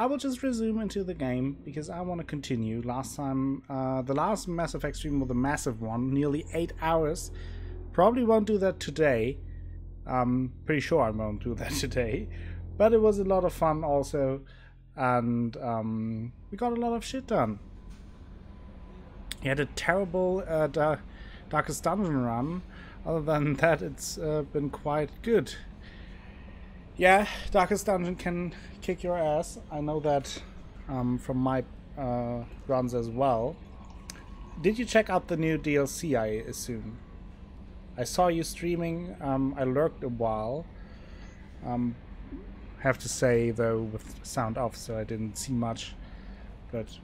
I will just resume into the game because I want to continue. Last time, uh, the last Mass Effect stream was a massive one, nearly 8 hours. Probably won't do that today. I'm pretty sure I won't do that today. But it was a lot of fun also. And um, we got a lot of shit done. He had a terrible uh, da Darkest Dungeon run. Other than that, it's uh, been quite good. Yeah, Darkest Dungeon can kick your ass. I know that um, from my uh, runs as well. Did you check out the new DLC, I assume? I saw you streaming. Um, I lurked a while. Um, have to say, though, with sound off, so I didn't see much. But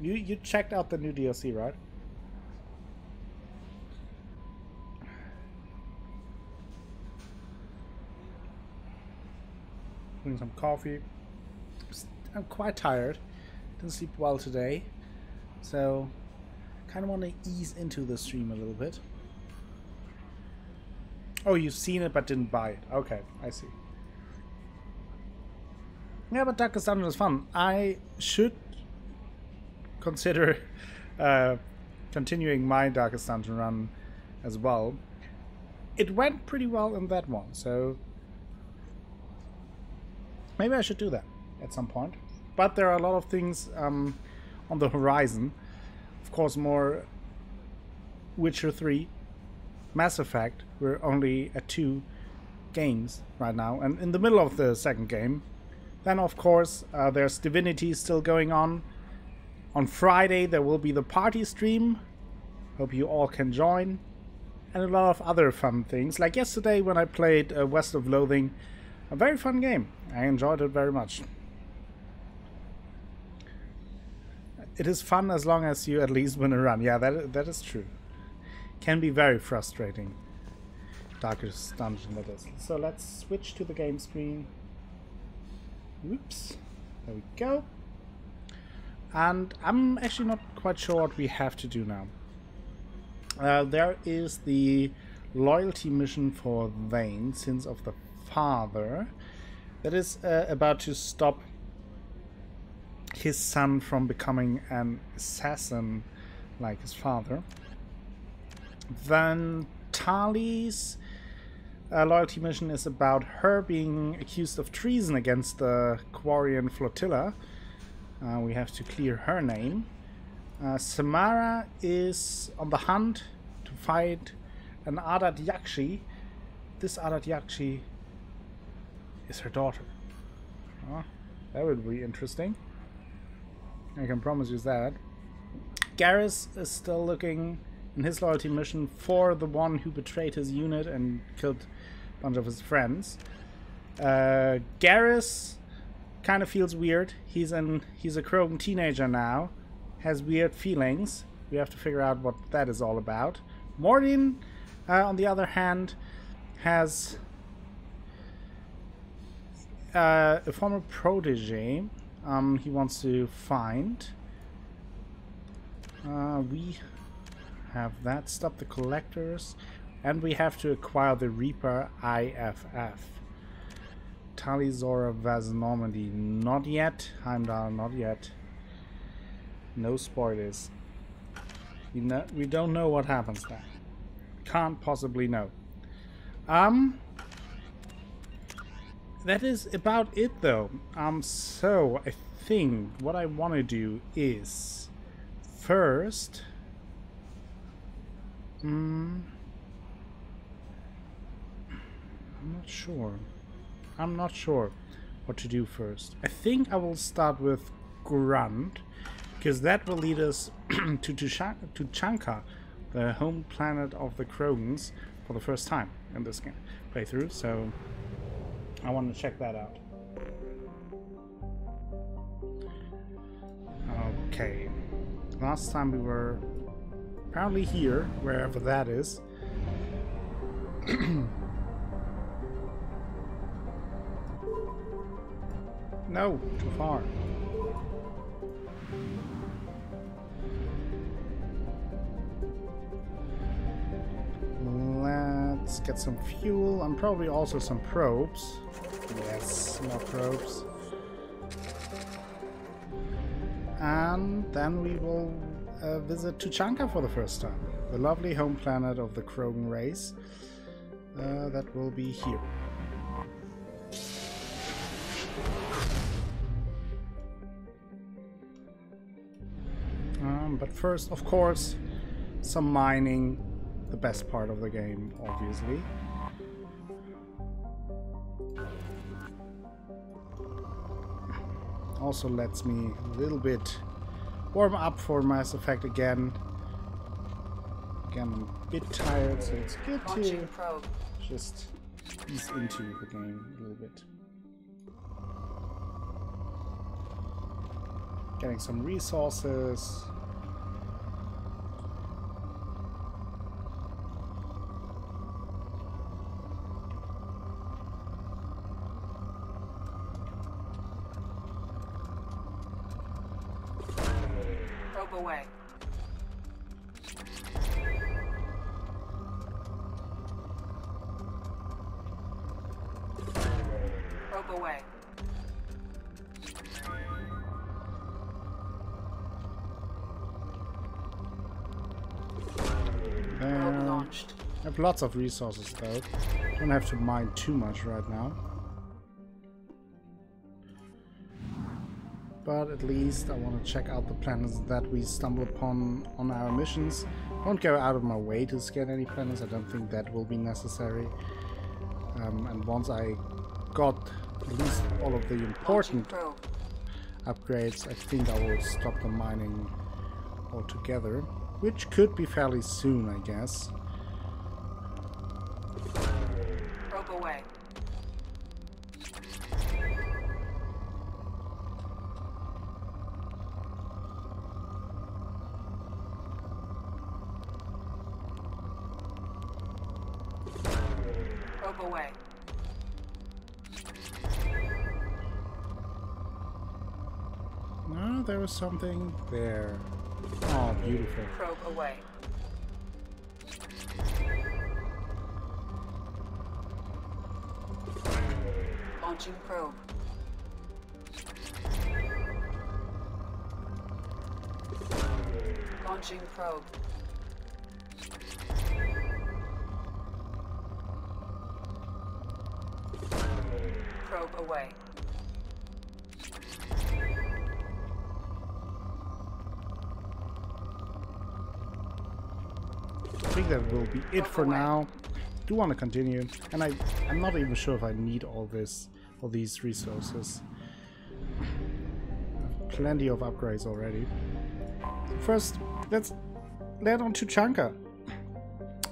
you, you checked out the new DLC, right? Putting some coffee. I'm quite tired. Didn't sleep well today. So, kind of want to ease into the stream a little bit. Oh, you've seen it but didn't buy it. Okay, I see. Yeah, but Darkest Dungeon is fun. I should consider uh, continuing my Darkest Dungeon run as well. It went pretty well in that one, so maybe I should do that at some point. But there are a lot of things um, on the horizon. Of course, more Witcher 3, Mass Effect. We're only at two games right now, and in the middle of the second game. Then, of course, uh, there's Divinity still going on. On Friday, there will be the party stream. Hope you all can join. And a lot of other fun things. Like yesterday when I played uh, West of Loathing. A very fun game. I enjoyed it very much. It is fun as long as you at least win a run. Yeah, that that is true. Can be very frustrating. Darkest Dungeon, that is. So let's switch to the game screen. Oops. There we go. And I'm actually not quite sure what we have to do now. Uh, there is the loyalty mission for Thane, Sins of the Father, that is uh, about to stop his son from becoming an assassin like his father. Then Tali's uh, loyalty mission is about her being accused of treason against the Quarian flotilla. Uh, we have to clear her name. Uh, Samara is on the hunt to fight an Ardat Yakshi. This Ardat Yakshi is her daughter. Oh, that would be interesting. I can promise you that. Garrus is still looking in his loyalty mission for the one who betrayed his unit and killed a bunch of his friends. Uh, Garrus kind of feels weird. He's an he's a Krogan teenager now, has weird feelings. We have to figure out what that is all about. Mordin, uh, on the other hand, has uh, a former protege um, he wants to find. Uh, we have that. Stop the collectors. And we have to acquire the Reaper IFF. Tali'Zorah vas Normandy. Not yet. Heimdall, not yet. No spoilers. We, no, we don't know what happens there. Can't possibly know. Um, that is about it though. Um, so I think what I want to do is first. Hmm. I'm not sure. I'm not sure what to do first. I think I will start with Grunt because that will lead us to Chanka, the home planet of the Krogans, for the first time in this game playthrough. So I want to check that out. Okay. Last time we were apparently here, wherever that is. no, too far. Get some fuel and probably also some probes. Yes, more probes. And then we will uh, visit Tuchanka for the first time, the lovely home planet of the Krogan race. Uh, that will be here. Um, but first, of course, some mining, the best part of the game, obviously. Also lets me a little bit warm up for Mass Effect again. Again, I'm a bit tired, so it's good to just ease into the game a little bit. Getting some resources. Lots of resources though. Don't have to mine too much right now. but at least I want to check out the planets that we stumble upon on our missions. Won't go out of my way to scan any planets, I don't think that will be necessary. Um, and once I got at least all of the important upgrades, I think I will stop the mining altogether, which could be fairly soon, I guess. Probe away. Probe away. No, there was something there. Oh, beautiful. Probe away. Launching probe. Launching probe. probe away. I think that will be it for now. I do want to continue, and I, I'm not even sure if I need all this, all these resources. Plenty of upgrades already. First, let's land on Tuchanka.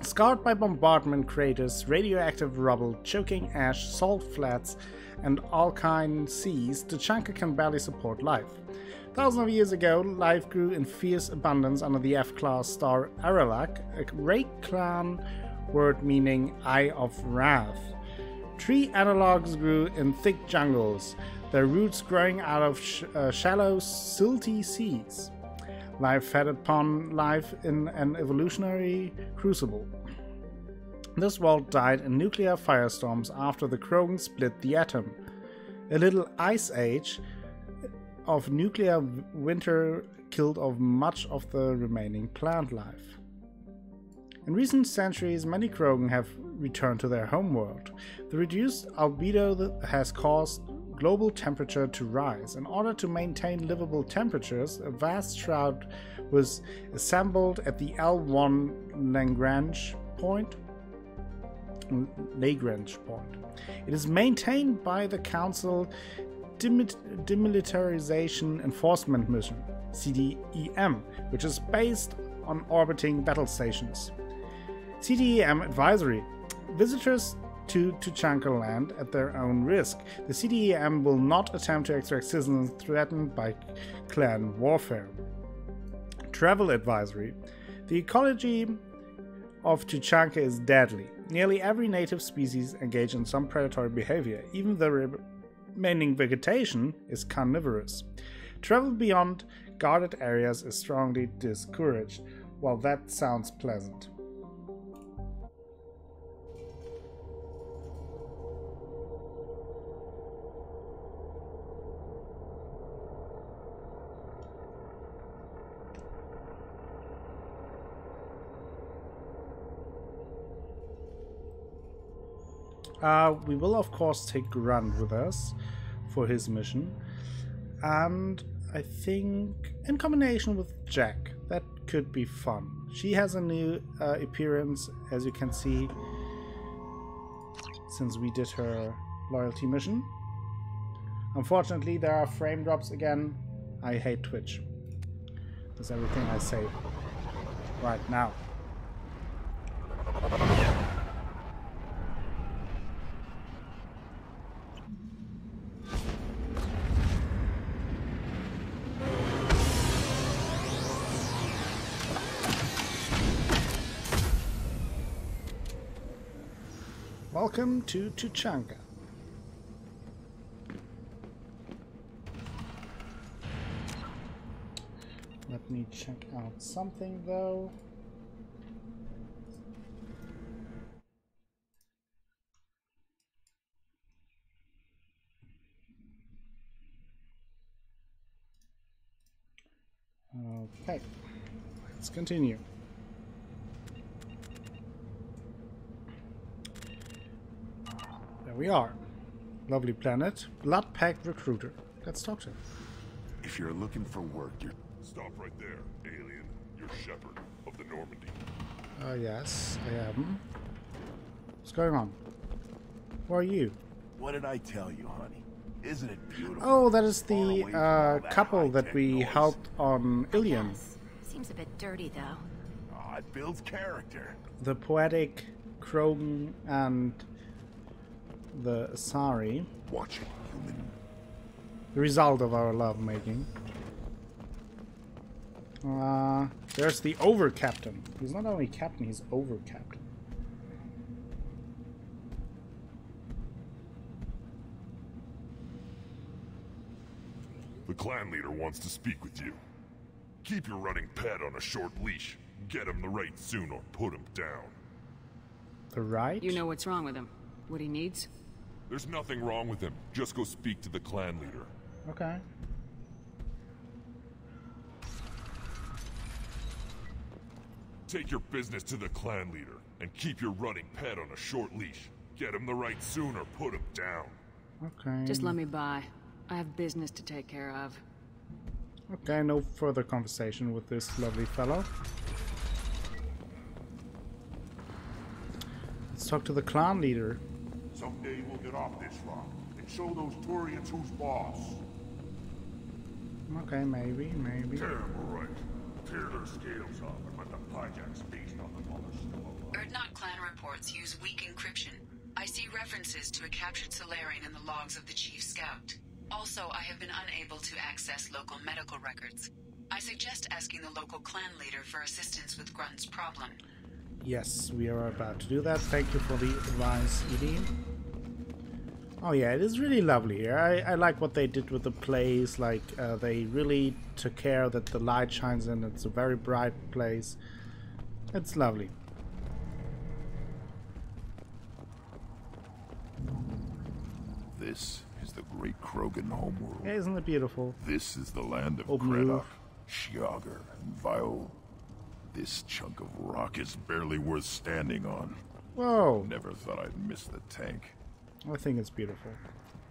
Scarred by bombardment craters, radioactive rubble, choking ash, salt flats, and alkaline seas, Tuchanka can barely support life. Thousands of years ago, life grew in fierce abundance under the F-class star Aralakh, a Raik clan word meaning Eye of Wrath. Tree analogs grew in thick jungles, their roots growing out of sh uh, shallow, silty seas. Life fed upon life in an evolutionary crucible. This world died in nuclear firestorms after the Krogan split the atom. A little ice age of nuclear winter killed off much of the remaining plant life. In recent centuries, many Krogan have returned to their homeworld. The reduced albedo has caused global temperature to rise. In order to maintain livable temperatures, a vast shroud was assembled at the L1 Lagrange point. Lagrange point. It is maintained by the Council Demilitarization Enforcement Mission, CDEM, which is based on orbiting battle stations. CDEM Advisory Visitors to Tuchanka land at their own risk. The CDEM will not attempt to extract citizens threatened by clan warfare. Travel Advisory The ecology of Tuchanka is deadly. Nearly every native species engage in some predatory behavior, even the remaining vegetation is carnivorous. Travel beyond guarded areas is strongly discouraged, while that sounds pleasant. Uh, we will, of course, take Grunt with us for his mission. And I think, in combination with Jack, that could be fun. She has a new uh, appearance, as you can see, since we did her loyalty mission. Unfortunately, there are frame drops again. I hate Twitch. That's everything I say right now. Welcome to Tuchanka. Let me check out something though. Okay, let's continue. There we are. Lovely planet. Blood Pack Recruiter. Let's talk to him. If you're looking for work, you're Stop right there, alien. You're Shepard of the Normandy. Uh, yes, I am. What's going on? Who are you? What did I tell you, honey? Isn't it beautiful? Oh, that is the uh, that couple that we noise. helped on Ilium. Seems a bit dirty, though. Aw, it builds character. The poetic Krogan and the Asari. Watch it, human. The result of our lovemaking. Uh, there's the over captain. He's not only captain, he's over captain. The clan leader wants to speak with you. Keep your running pet on a short leash. Get him the rite soon or put him down. The rite? You know what's wrong with him. What he needs? There's nothing wrong with him. Just go speak to the clan leader. Okay. Take your business to the clan leader and keep your running pet on a short leash. Get him the rite soon or put him down. Okay. Just let me by. I have business to take care of. Okay, no further conversation with this lovely fellow. Let's talk to the clan leader. Someday we'll get off this rock and show those Turians who's boss. Okay, maybe, maybe. Terrible right. Tear their scales off and let the Pyjaks feast on the while they're still. Urdnot clan reports use weak encryption. I see references to a captured Salarian in the logs of the Chief Scout. Also, I have been unable to access local medical records. I suggest asking the local clan leader for assistance with Grunt's problem. Yes, we are about to do that. Thank you for the advice, EDI. Oh yeah, it is really lovely here. I, I like what they did with the place. Like, uh, they really took care that the light shines in. It's a very bright place. It's lovely. This is the great Krogan homeworld. Yeah, isn't it beautiful? This is the land of roof. Shiagar, and Viol. This chunk of rock is barely worth standing on. Whoa! Never thought I'd miss the tank. I think it's beautiful.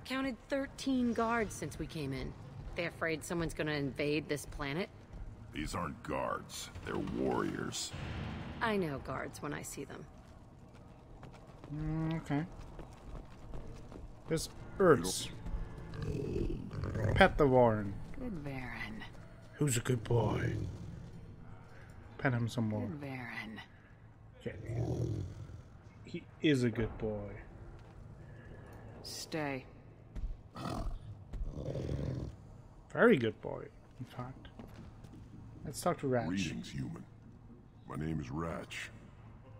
Counted 13 guards since we came in. They afraid someone's gonna invade this planet? These aren't guards, they're warriors. I know guards when I see them. Mm, okay. There's Ertz. Pet the varren. Good Varren. Who's a good boy? Pet him some more. Good Varren. Okay. He is a good boy. Stay. Very good boy, in fact. Let's talk to Ratch. Greetings, human. My name is Ratch.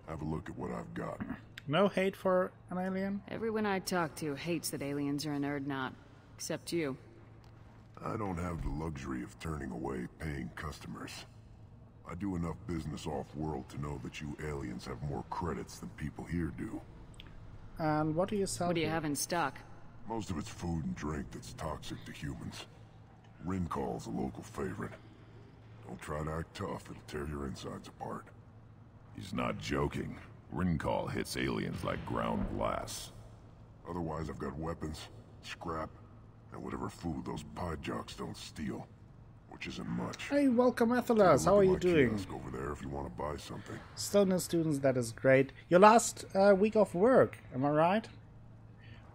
Have a look at what I've got. No hate for an alien? Everyone I talk to hates that aliens are an Urdnot. Except you. I don't have the luxury of turning away paying customers. I do enough business off-world to know that you aliens have more credits than people here do. And what do you sell? What do you here? have in stock? Most of it's food and drink that's toxic to humans. Ryncol's a local favorite. Don't try to act tough, it'll tear your insides apart. He's not joking. Ryncol hits aliens like ground glass. Otherwise, I've got weapons, scrap, and whatever food those pod jocks don't steal. Which isn't much. Hey, welcome, Take Athelas. How look are at you my doing? kiosk over there if you want to buy something. Still no students, that is great. Your last uh, week of work, am I right?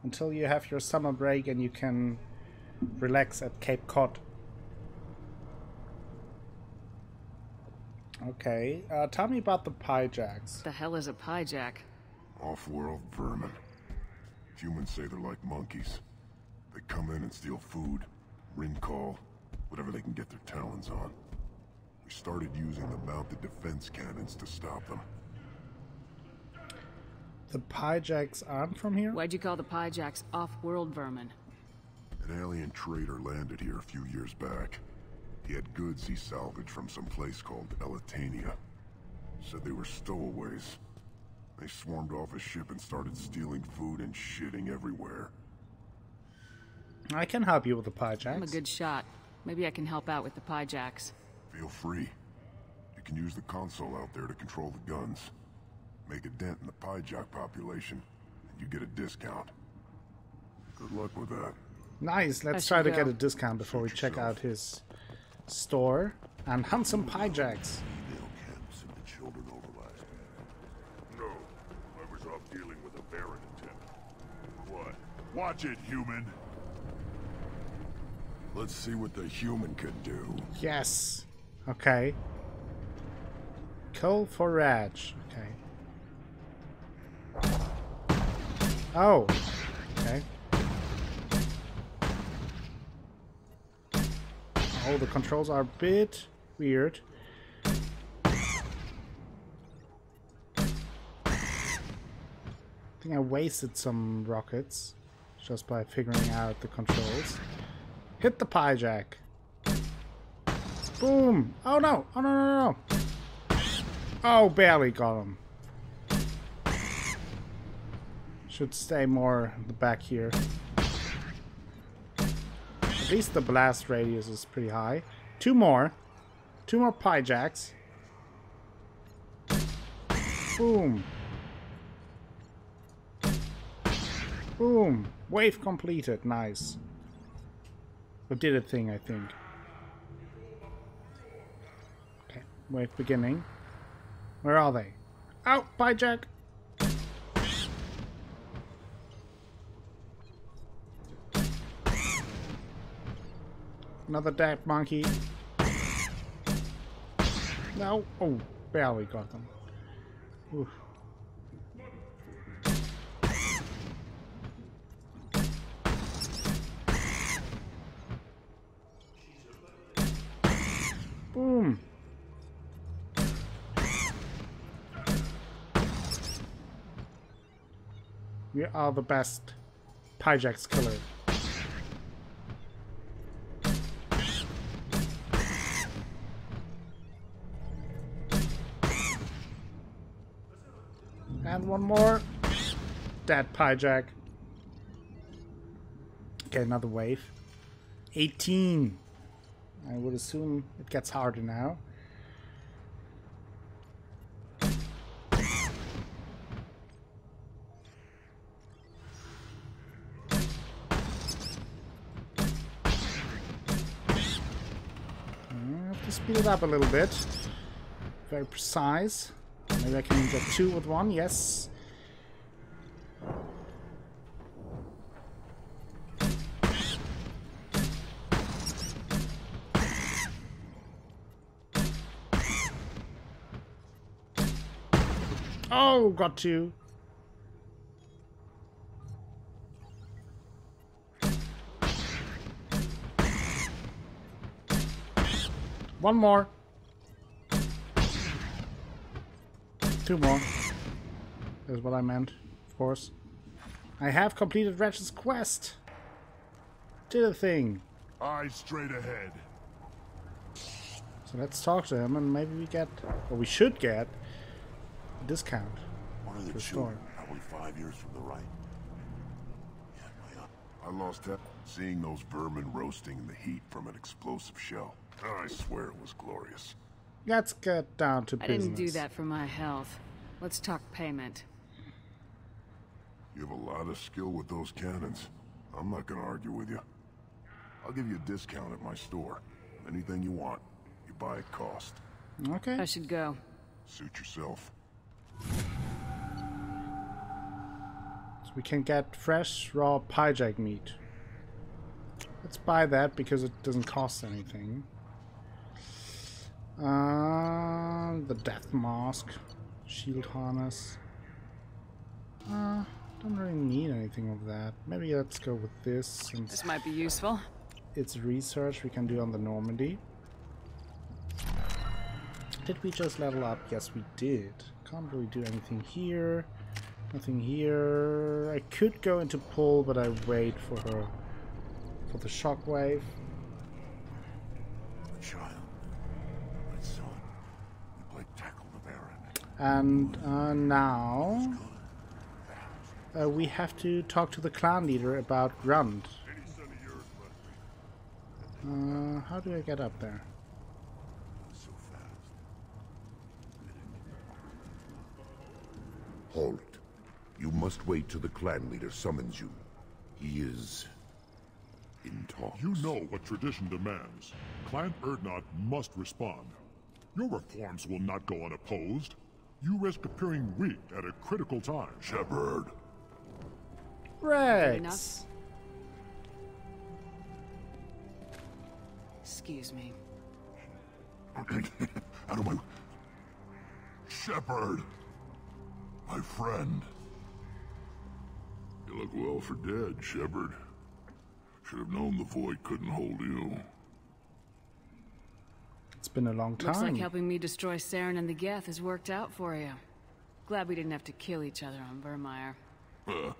Until you have your summer break and you can relax at Cape Cod. Okay, uh, tell me about the pyjaks. The hell is a pyjak? Off-world vermin. Humans say they're like monkeys. They come in and steal food, ryncol, whatever they can get their talons on. We started using the mounted defense cannons to stop them. The pyjaks aren't from here? Why'd you call the pyjaks off-world vermin? An alien trader landed here a few years back. He had goods he salvaged from some place called Elitania. Said they were stowaways. They swarmed off a ship and started stealing food and shitting everywhere. I can help you with the pyjaks. I'm a good shot. Maybe I can help out with the pyjaks. Feel free. You can use the console out there to control the guns. Make a dent in the Pyjak population, and you get a discount. Good luck with that. Nice, let's try should to get a discount before we check yourself. out his store and hunt some pyjaks. Email camps and the children overlast. No, I was off dealing with a Baron attendant. What? Watch it, human! Let's see what the human could do. Yes. Okay. Coal forage. Okay. Oh. Okay. Oh, the controls are a bit weird. I think I wasted some rockets just by figuring out the controls. Hit the pyjak. Boom! Oh no! Oh no no no! Oh, barely got him. Should stay more in the back here. At least the blast radius is pretty high. Two more. Two more pyjaks. Boom. Boom. Wave completed. Nice. We did a thing, I think. Okay, we're beginning. Where are they? Oh, bye, Jack. Another dead monkey. No. Oh, barely got them. Oof. We are the best Pyjaks killer. And one more. Dead Pyjak. Okay, another wave. 18. I would assume it gets harder now. It up a little bit. Very precise. Maybe I can get two with one. Yes. Oh, got two. One more. Two more. Is what I meant, of course. I have completed Ratchet's quest. Did a thing. Eyes straight ahead. So let's talk to him and maybe we get, or we should get, a discount. One of the children, probably five years from the rite. Yeah, my uh, I lost that seeing those vermin roasting in the heat from an explosive shell. Oh, I swear it was glorious. Let's get down to I business. didn't do that for my health. Let's talk payment. You have a lot of skill with those cannons. I'm not gonna argue with you. I'll give you a discount at my store. Anything you want, you buy at cost. Okay. I should go. Suit yourself. So we can get fresh raw pyjak meat. Let's buy that because it doesn't cost anything. Uh, the death mask, shield harness. Uh, don't really need anything of that. Maybe let's go with this since This might be useful. it's research we can do on the Normandy. Did we just level up? Yes, we did. Can't really do anything here. Nothing here. I could go into pull, but I wait for her for the shockwave. Child. My son. You played tackle the varren. And uh, now uh, we have to talk to the clan leader about Grunt. Uh, how do I get up there? So. Halt. You must wait till the clan leader summons you. He is... in talks. You know what tradition demands. Clan Urdnot must respond. Your reforms will not go unopposed. You risk appearing weak at a critical time. Shepard, Rex! enough? Excuse me. out of my... Shepard! My friend. You look well for dead, Shepard. Should have known the Void couldn't hold you. It's been a long time. Looks like helping me destroy Saren and the Geth has worked out for you. Glad we didn't have to kill each other on Virmire. Huh.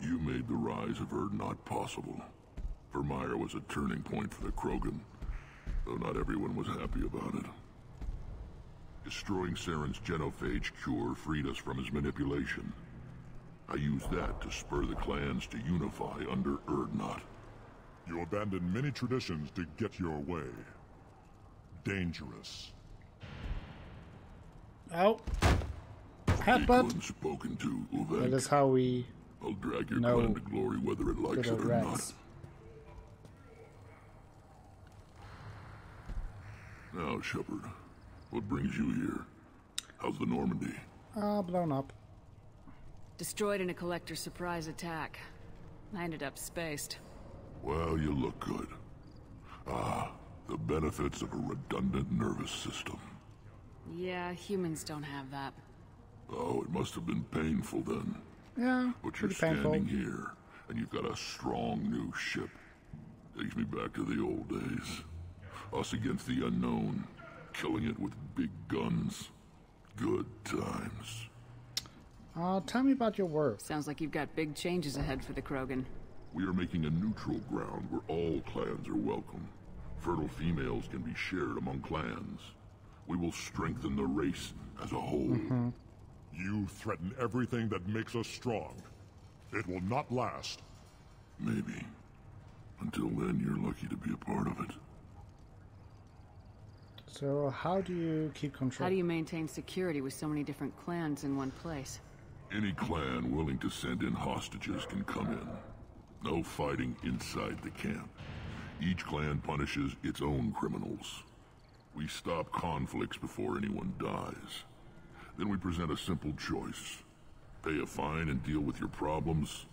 You made the rise of Urdnot possible. Virmire was a turning point for the Krogan, though not everyone was happy about it. Destroying Saren's genophage cure freed us from his manipulation. I used that to spur the clans to unify under Urdnot. You abandoned many traditions to get your way. Dangerous. Oh. Headbutt. spoken to, That is how we I'll drag your No. clan to glory whether it likes it or Rex. not. Now, Shepard, what brings you here? How's the Normandy? Ah, blown up. Destroyed in a collector surprise attack. I ended up spaced. Well, you look good. Ah, the benefits of a redundant nervous system. Yeah, humans don't have that. Oh, it must have been painful then. Yeah, But you're pretty painful. standing here, and you've got a strong new ship. Takes me back to the old days. Us against the unknown, killing it with big guns. Good times. Uh, tell me about your work. Sounds like you've got big changes ahead for the Krogan. We are making a neutral ground where all clans are welcome. Fertile females can be shared among clans. We will strengthen the race as a whole. Mm-hmm. You threaten everything that makes us strong. It will not last. Maybe. Until then, you're lucky to be a part of it. So, how do you keep control? How do you maintain security with so many different clans in one place? Any clan willing to send in hostages can come in. No fighting inside the camp. Each clan punishes its own criminals. We stop conflicts before anyone dies. Then we present a simple choice. Pay a fine and deal with your problems,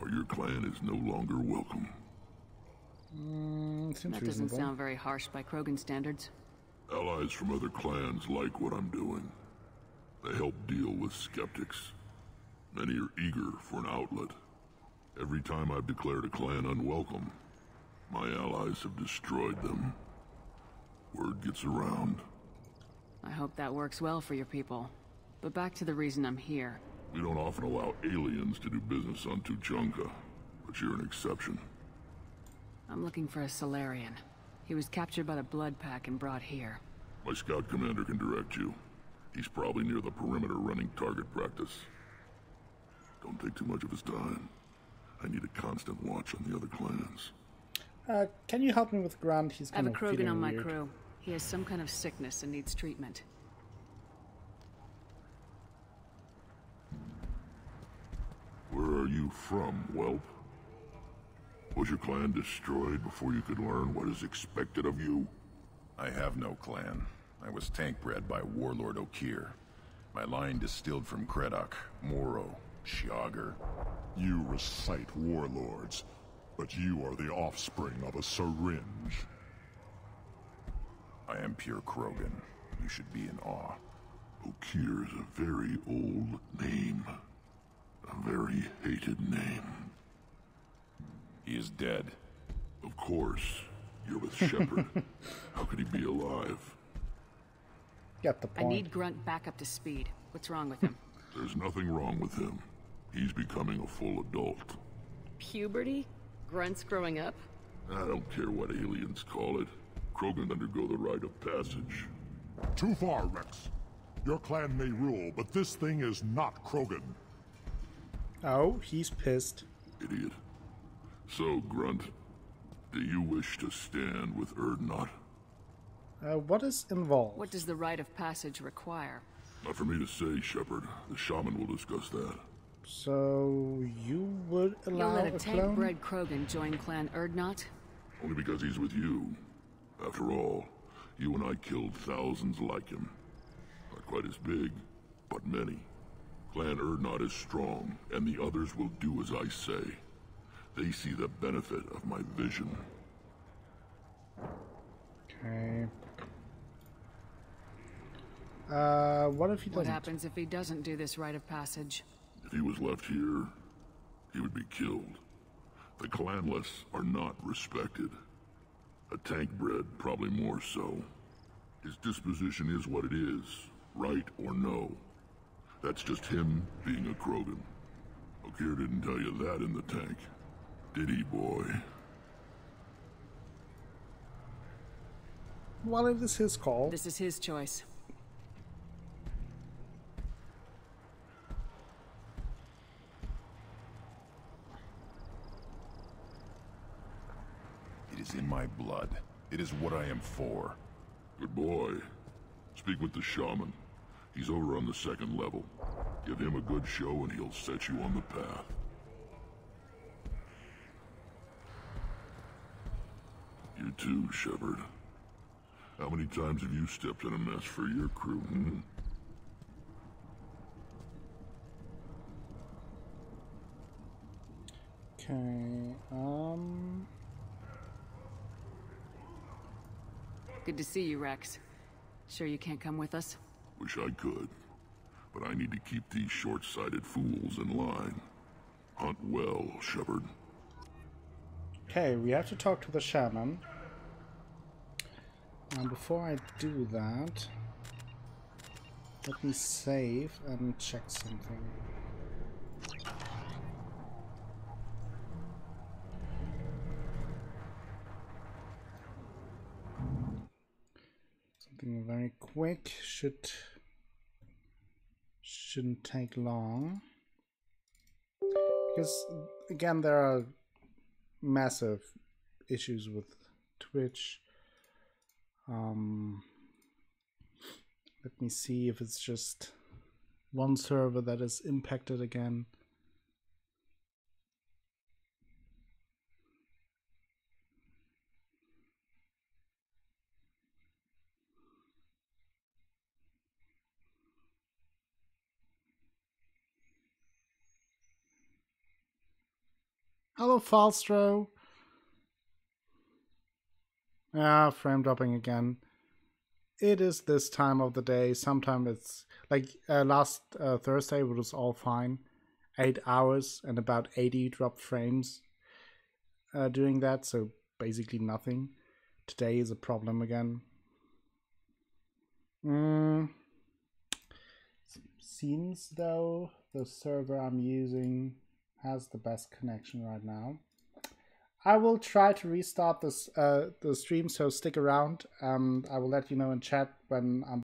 or your clan is no longer welcome. Mm, seems That doesn't sound very harsh by Krogan standards. Allies from other clans like what I'm doing. They help deal with skeptics. Many are eager for an outlet. Every time I've declared a clan unwelcome, my allies have destroyed them. Word gets around. I hope that works well for your people. But back to the reason I'm here. We don't often allow aliens to do business on Tuchanka, but you're an exception. I'm looking for a Salarian. He was captured by the Blood Pack and brought here. My scout commander can direct you. He's probably near the perimeter running target practice. Don't take too much of his time. I need a constant watch on the other clans. Uh, can you help me with Grunt? He's I have kind a of Krogan on my weird. crew. He has some kind of sickness and needs treatment. Where are you from, Whelp? Was your clan destroyed before you could learn what is expected of you? I have no clan. I was tank bred by Warlord Okeer. My line distilled from Kredok, Moro, Shiagar. You recite warlords, but you are the offspring of a syringe. I am pure Krogan. You should be in awe. Okeer is a very old name. A very hated name. He is dead. Of course. You're with Shepard. How could he be alive? Get the point. I need Grunt back up to speed. What's wrong with him? There's nothing wrong with him. He's becoming a full adult. Puberty? Grunts growing up? I don't care what aliens call it. Krogan undergo the rite of passage. Too far, Rex. Your clan may rule, but this thing is not Krogan. Oh, he's pissed. Idiot. So, Grunt, do you wish to stand with Urdnot? Uh, what is involved? What does the rite of passage require? Not for me to say, Shepard. The shaman will discuss that. So you would allow You'll allow let a a clone? tank-bred Krogan join Clan Urdnot? Only because he's with you. After all, you and I killed thousands like him. Not quite as big, but many. Clan Urdnot is strong, and the others will do as I say. They see the benefit of my vision. Okay. Uh, what if he What doesn't? happens if he doesn't do this rite of passage? If he was left here, he would be killed. The clanless are not respected. A tank bred, probably more so. His disposition is what it is, rite or no. That's just him being a Krogan. Okeer didn't tell you that in the tank. Did he, boy? Well, it is his call. This is his choice. My blood. It is what I am for. Good boy. Speak with the shaman. He's over on the second level. Give him a good show and he'll set you on the path. You too, Shepard. How many times have you stepped in a mess for your crew, hmm? Okay. Um. Good to see you, Rex. Sure you can't come with us? Wish I could. But I need to keep these short-sighted fools in line. Hunt well, Shepard. Okay, we have to talk to the shaman. And before I do that, let me save and check something. Something very quick should shouldn't take long. Because again there are massive issues with Twitch. Um, let me see if it's just one server that is impacted again. Hello, Falstro. Ah, frame dropping again. It is this time of the day. Sometimes it's like uh, last uh, Thursday, it was all fine. Eight hours and about 80 dropped frames uh, doing that, so basically nothing. Today is a problem again. Mm. Seems though the server I'm using has the best connection right now. I will try to restart this uh, the stream, so stick around. Um, I will let you know in chat when I'm